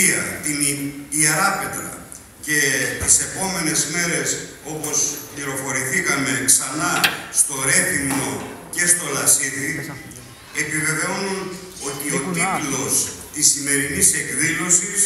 ηγεία, την Ιεράπετρα και τις επόμενες μέρες, όπως πληροφορηθήκαμε ξανά στο Ρέθυμνο και στο Λασίδι, επιβεβαιώνουν ότι ο τίτλος της σημερινής εκδήλωσης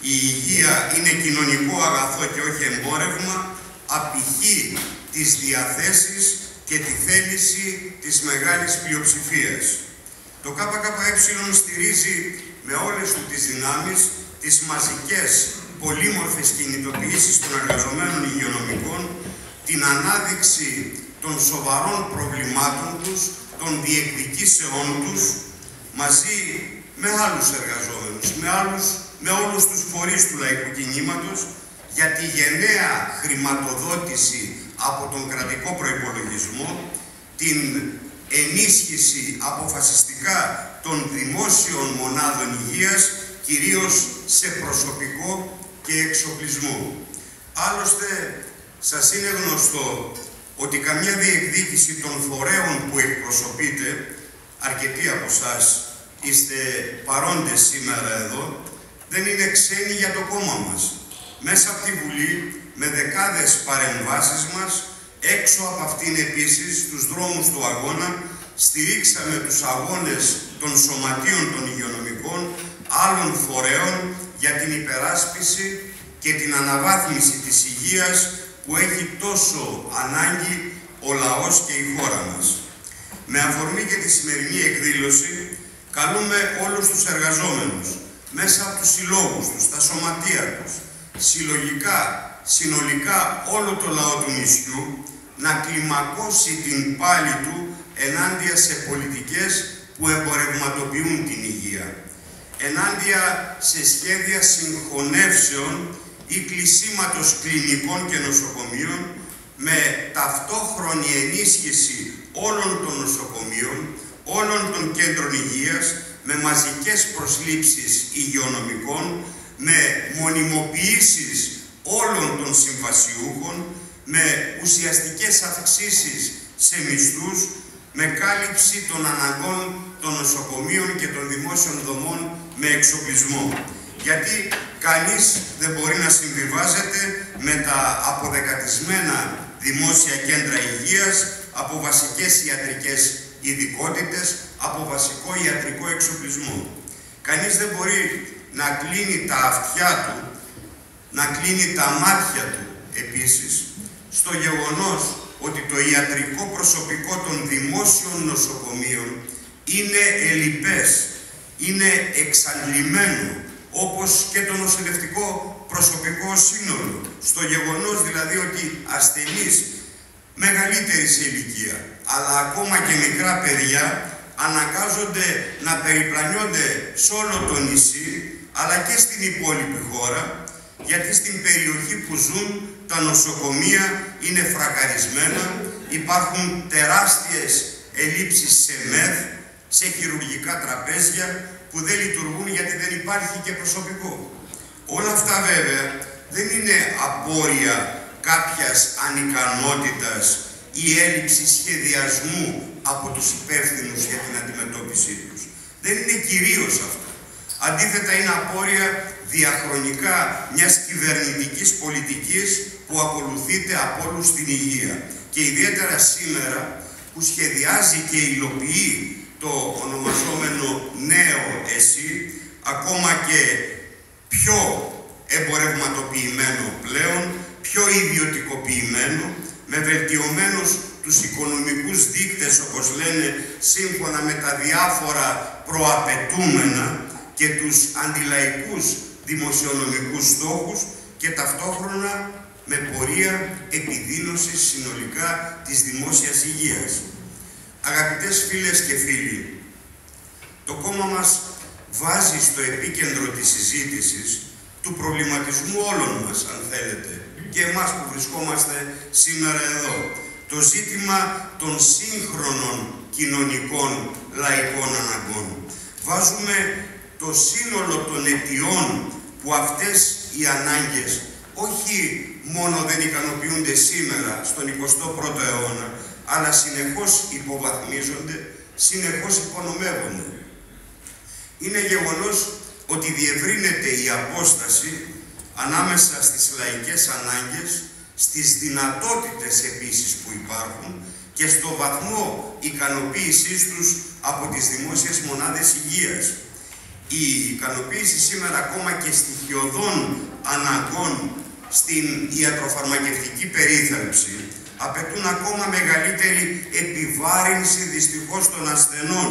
«Η υγεία είναι κοινωνικό αγαθό και όχι εμπόρευμα» απηχεί τις διαθέσεις και τη θέληση της μεγάλης πλειοψηφίας. Το ΚΚΕ στηρίζει με όλες του τις δυνάμεις τις μαζικές πολύμορφες κινητοποιήσεις των εργαζομένων υγειονομικών, την ανάδειξη των σοβαρών προβλημάτων τους, των διεκδικήσεών τους, μαζί με άλλους εργαζόμενους, με, άλλους, με όλους τους φορείς του λαϊκού κινήματος, για τη γενναία χρηματοδότηση από τον κρατικό προϋπολογισμό, την ενίσχυση αποφασιστικά των δημόσιων μονάδων υγείας, κυρίως σε προσωπικό και εξοπλισμό. Άλλωστε, σας είναι γνωστό ότι καμιά διεκδίκηση των φορέων που εκπροσωπείτε, αρκετοί από εσά είστε παρόντες σήμερα εδώ, δεν είναι ξένοι για το κόμμα μας. Μέσα από τη Βουλή, με δεκάδες παρεμβάσεις μας, έξω από αυτήν επίσης, στους δρόμους του αγώνα, στηρίξαμε τους αγώνες των σωματείων των υγειονομικών, άλλων φορέων για την υπεράσπιση και την αναβάθμιση της υγείας που έχει τόσο ανάγκη ο λαός και η χώρα μας. Με αφορμή και τη σημερινή εκδήλωση, καλούμε όλους τους εργαζόμενους, μέσα από τους συλλόγους τους, τα σωματεία τους, συλλογικά, συνολικά όλο το λαό του νησιού, να κλιμακώσει την πάλη του ενάντια σε πολιτικές που εμπορευματοποιούν την υγεία. Ενάντια σε σχέδια συγχωνεύσεων ή κλεισίματος κλινικών και νοσοκομείων με ταυτόχρονη ενίσχυση όλων των νοσοκομείων, όλων των κέντρων υγείας, με μαζικές προσλήψεις υγειονομικών, με μονιμοποιήσεις όλων των συμβασιούχων, με ουσιαστικές αυξήσεις σε μισθούς, με κάλυψη των αναγκών των νοσοκομείων και των δημόσιων δομών με εξοπλισμό. Γιατί κανείς δεν μπορεί να συμβιβάζεται με τα αποδεκατισμένα δημόσια κέντρα υγείας από βασικές ιατρικές ειδικότητες, από βασικό ιατρικό εξοπλισμό. Κανείς δεν μπορεί να κλείνει τα αυτιά του, να κλείνει τα μάτια του επίσης, στο γεγονός ότι το ιατρικό προσωπικό των δημόσιων νοσοκομείων είναι ελλειπές, είναι εξαντλημένο, όπως και το νοσηλευτικό προσωπικό σύνολο. Στο γεγονός δηλαδή ότι ασθενείς μεγαλύτερη σε ηλικία, αλλά ακόμα και μικρά παιδιά, αναγκάζονται να περιπλανιόνται σε όλο το νησί, αλλά και στην υπόλοιπη χώρα, γιατί στην περιοχή που ζουν τα νοσοκομεία είναι φρακαρισμένα, υπάρχουν τεράστιες ελλείψεις σε μεθ, σε χειρουργικά τραπέζια που δεν λειτουργούν γιατί δεν υπάρχει και προσωπικό. Όλα αυτά βέβαια δεν είναι απόρρια κάποιας ανικανότητας ή έλλειψη σχεδιασμού από τους υπεύθυνους για την αντιμετώπιση τους. Δεν είναι κυρίως αυτό. Αντίθετα είναι απόρρια διαχρονικά μιας κυβερνητικής πολιτικής που ακολουθείται από όλους στην υγεία. Και ιδιαίτερα σήμερα που σχεδιάζει και υλοποιεί το ονομαζόμενο νέο ΕΣΥ, ακόμα και πιο εμπορευματοποιημένο πλέον, πιο ιδιωτικοποιημένο, με βελτιωμένους τους οικονομικούς δείκτες, όπως λένε, σύμφωνα με τα διάφορα προαπαιτούμενα και τους αντιλαϊκούς δημοσιονομικούς στόχους και ταυτόχρονα με πορεία επιδείνωσης συνολικά της δημόσιας υγείας. Αγαπητές φίλες και φίλοι, το κόμμα μας βάζει στο επίκεντρο της συζήτησης του προβληματισμού όλων μας, αν θέλετε, και εμάς που βρισκόμαστε σήμερα εδώ, το ζήτημα των σύγχρονων κοινωνικών λαϊκών αναγκών. Βάζουμε το σύνολο των αιτιών που αυτές οι ανάγκες όχι μόνο δεν ικανοποιούνται σήμερα στον 21ο αιώνα, αλλά συνεχώς υποβαθμίζονται, συνεχώς υπονομεύονται. Είναι γεγονός ότι διευρύνεται η απόσταση ανάμεσα στις λαϊκές ανάγκες, στις δυνατότητες επίσης που υπάρχουν και στο βαθμό ικανοποίησής τους από τις δημόσιες μονάδες υγείας. Η ικανοποίηση σήμερα ακόμα και στοιχειωδών αναγκών στην ιατροφαρμακευτική περίθαλψη απαιτούν ακόμα μεγαλύτερη επιβάρυνση δυστυχώς των ασθενών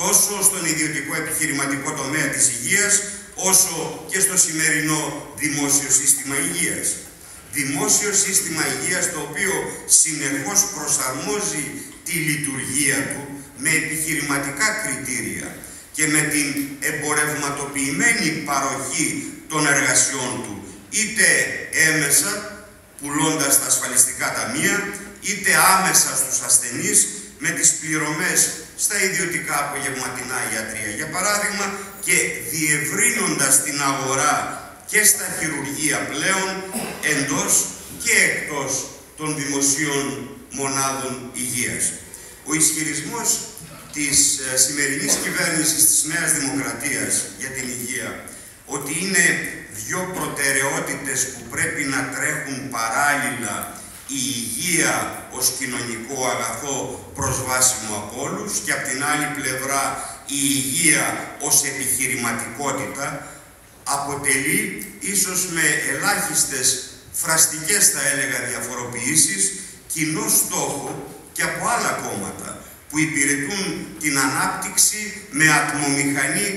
τόσο στον ιδιωτικό επιχειρηματικό τομέα της υγείας όσο και στο σημερινό δημόσιο σύστημα υγείας. Δημόσιο σύστημα υγείας το οποίο συνεχώς προσαρμόζει τη λειτουργία του με επιχειρηματικά κριτήρια και με την εμπορευματοποιημένη παροχή των εργασιών του είτε έμεσα πουλώντας τα ασφαλιστικά ταμεία είτε άμεσα στους ασθενείς με τις πληρωμές στα ιδιωτικά απογευματινά ιατρία για παράδειγμα και διευρύνοντας την αγορά και στα χειρουργεία πλέον εντός και εκτός των δημοσίων μονάδων υγείας. Ο ισχυρισμός της ε, σημερινής κυβέρνησης της Νέας Δημοκρατίας για την υγεία ότι είναι δύο προτεραιότητες που πρέπει να τρέχουν παράλληλα η υγεία ως κοινωνικό αγαθό προσβάσιμο από όλους και από την άλλη πλευρά η υγεία ως επιχειρηματικότητα αποτελεί ίσως με ελάχιστες φραστικές θα έλεγα διαφοροποιήσεις κοινό στόχο και από άλλα κόμματα που υπηρετούν την ανάπτυξη με ατμομηχανή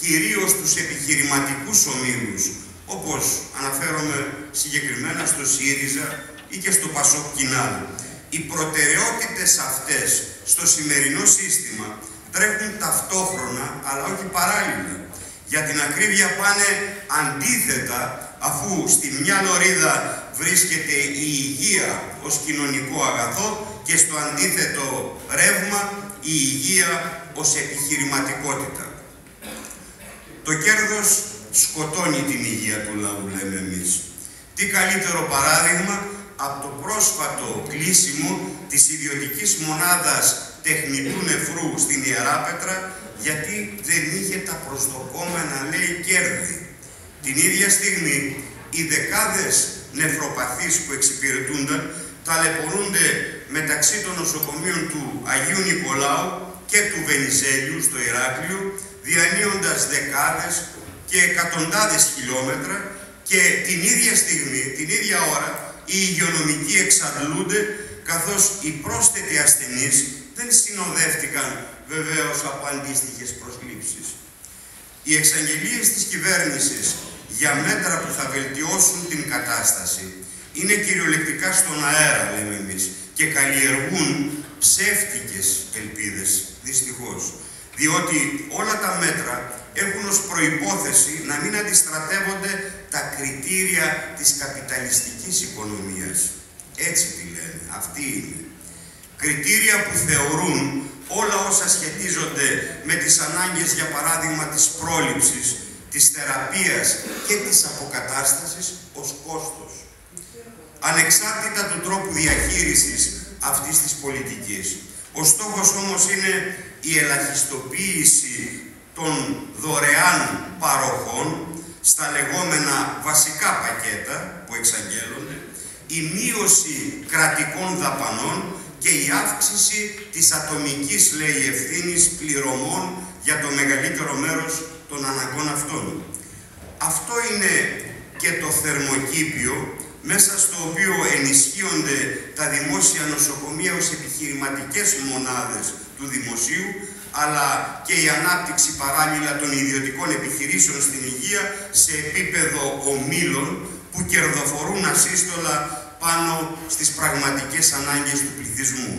κυρίως τους επιχειρηματικούς ομίλους, όπως αναφέρομαι συγκεκριμένα στο ΣΥΡΙΖΑ ή και στο ΠΑΣΟΚ Κινάλ. Οι προτεραιότητες αυτές στο σημερινό σύστημα τρέχουν ταυτόχρονα, αλλά όχι παράλληλα. Για την ακρίβεια πάνε αντίθετα, αφού στη μια λωρίδα βρίσκεται η υγεία ως κοινωνικό αγαθό και στο αντίθετο ρεύμα η υγεία ως επιχειρηματικότητα. Το κέρδος σκοτώνει την υγεία του λαού, λέμε εμείς. Τι καλύτερο παράδειγμα από το πρόσφατο κλείσιμο της ιδιωτικής μονάδας τεχνητού νεφρού στην Ιεράπετρα, γιατί δεν είχε τα προσδοκόμενα, λέει, κέρδη. Την ίδια στιγμή, οι δεκάδες νεφροπαθείς που εξυπηρετούνταν ταλαιπωρούνται μεταξύ των νοσοκομείων του Αγίου Νικολάου και του Βενιζέλιου στο Ηράκλειο, διανύοντας δεκάδες και εκατοντάδες χιλιόμετρα και την ίδια στιγμή, την ίδια ώρα, οι υγειονομικοί εξαντλούνται, καθώς οι πρόσθετοι ασθενείς δεν συνοδεύτηκαν βεβαίως από αντίστοιχες προσλήψεις. Οι εξαγγελίες της κυβέρνησης για μέτρα που θα βελτιώσουν την κατάσταση είναι κυριολεκτικά στον αέρα, λέμε εμείς, και καλλιεργούν ψεύτικες ελπίδες, δυστυχώς διότι όλα τα μέτρα έχουν ως προϋπόθεση να μην αντιστρατεύονται τα κριτήρια της καπιταλιστικής οικονομίας. Έτσι τη λένε, αυτή είναι. Κριτήρια που θεωρούν όλα όσα σχετίζονται με τις ανάγκες, για παράδειγμα, της πρόληψης, της θεραπείας και της αποκατάστασης ως κόστος. Ανεξάρτητα του τρόπου διαχείρισης αυτής της πολιτικής. Ο στόχος όμως είναι η ελαχιστοποίηση των δωρεάν παροχών στα λεγόμενα βασικά πακέτα που εξαγγέλλονται, η μείωση κρατικών δαπανών και η αύξηση της ατομικής, λέει, ευθύνης πληρωμών για το μεγαλύτερο μέρος των αναγκών αυτών. Αυτό είναι και το θερμοκήπιο μέσα στο οποίο ενισχύονται τα δημόσια νοσοκομεία ως επιχειρηματικές μονάδες του δημοσίου, αλλά και η ανάπτυξη παράλληλα των ιδιωτικών επιχειρήσεων στην υγεία σε επίπεδο ομίλων που κερδοφορούν ασύστολα πάνω στις πραγματικές ανάγκες του πληθυσμού.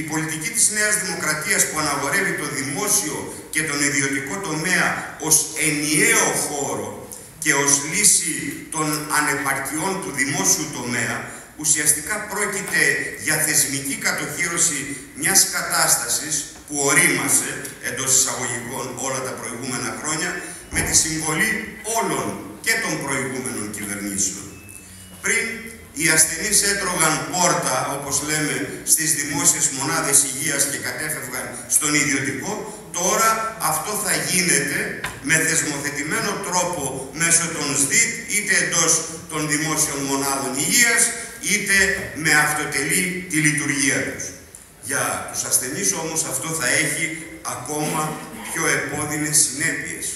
Η πολιτική της Νέας Δημοκρατίας που αναγορεύει το δημόσιο και τον ιδιωτικό τομέα ως ενιαίο χώρο και ως λύση των ανεπαρκειών του δημόσιου τομέα, ουσιαστικά πρόκειται για θεσμική κατοχήρωση μιας κατάστασης που ορίμασε εντός εισαγωγικών όλα τα προηγούμενα χρόνια με τη συμβολή όλων και των προηγούμενων κυβερνήσεων. Πριν οι ασθενείς έτρωγαν πόρτα, όπως λέμε, στις δημόσιες μονάδες υγείας και κατέφευγαν στον ιδιωτικό, τώρα αυτό θα γίνεται με θεσμοθετημένο τρόπο μέσω των ΣΔΙΤ, είτε εντός των δημόσιων μονάδων υγείας, είτε με αυτοτελεί τη λειτουργία τους. Για τους ασθενείς όμως αυτό θα έχει ακόμα πιο επώδυνες συνέπειες.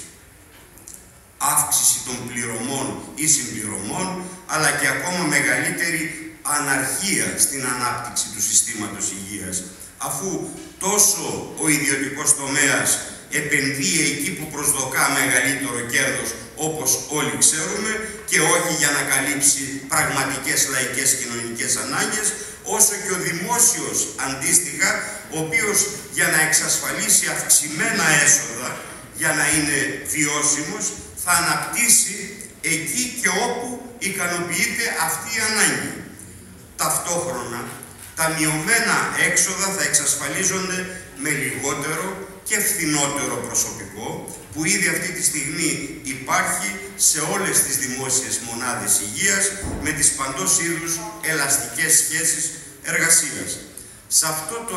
Αύξηση των πληρωμών ή συμπληρωμών, αλλά και ακόμα μεγαλύτερη αναρχία στην ανάπτυξη του συστήματος υγείας, αφού τόσο ο ιδιωτικός τομέας επενδύει εκεί που προσδοκά μεγαλύτερο κέρδος, όπως όλοι ξέρουμε, και όχι για να καλύψει πραγματικές λαϊκές κοινωνικές ανάγκες, όσο και ο δημόσιος αντίστοιχα, ο οποίος για να εξασφαλίσει αυξημένα έσοδα, για να είναι βιώσιμος, θα αναπτύσσει εκεί και όπου ικανοποιείται αυτή η ανάγκη. Ταυτόχρονα, τα μειωμένα έξοδα θα εξασφαλίζονται με λιγότερο και φθηνότερο προσωπικό, που ήδη αυτή τη στιγμή υπάρχει σε όλες τις δημόσιες μονάδες υγείας με τις παντός είδους ελαστικές σχέσεις εργασίας. Σε αυτό το